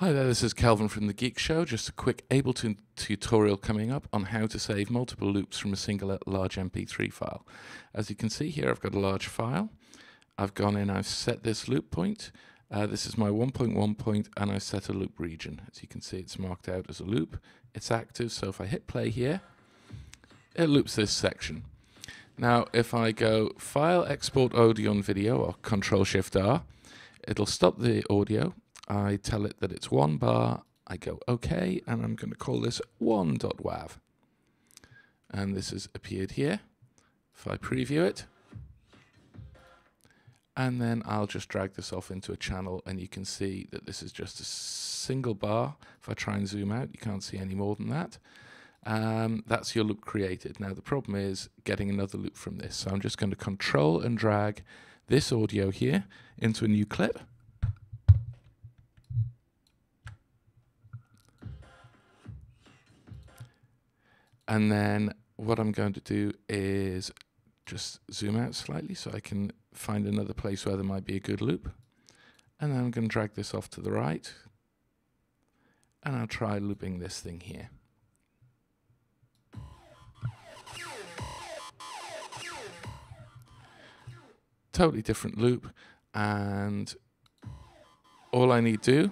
Hi there, this is Chelfyn from The Geek Show. Just a quick Ableton tutorial coming up on how to save multiple loops from a single large MP3 file. As you can see here, I've got a large file. I've gone in, I've set this loop point. Uh, this is my 1.1 point and I've set a loop region. As you can see, it's marked out as a loop. It's active, so if I hit play here, it loops this section. Now, if I go File, Export Audio and Video, or Control Shift R, it'll stop the audio I tell it that it's one bar, I go OK, and I'm going to call this one.wav. And this has appeared here. If I preview it, and then I'll just drag this off into a channel and you can see that this is just a single bar. If I try and zoom out, you can't see any more than that. Um, that's your loop created. Now the problem is getting another loop from this. So I'm just going to control and drag this audio here into a new clip. And then what I'm going to do is just zoom out slightly so I can find another place where there might be a good loop. And then I'm going to drag this off to the right. And I'll try looping this thing here. Totally different loop. And all I need to do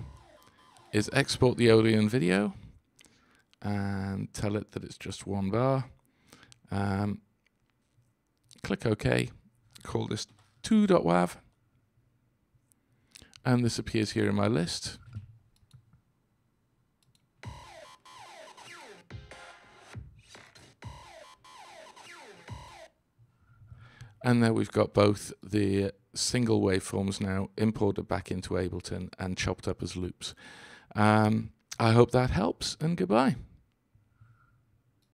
is export the audio and video and tell it that it's just one bar. Um, click OK, call this 2.wav, and this appears here in my list. And there we've got both the single waveforms now imported back into Ableton and chopped up as loops. Um, I hope that helps, and goodbye.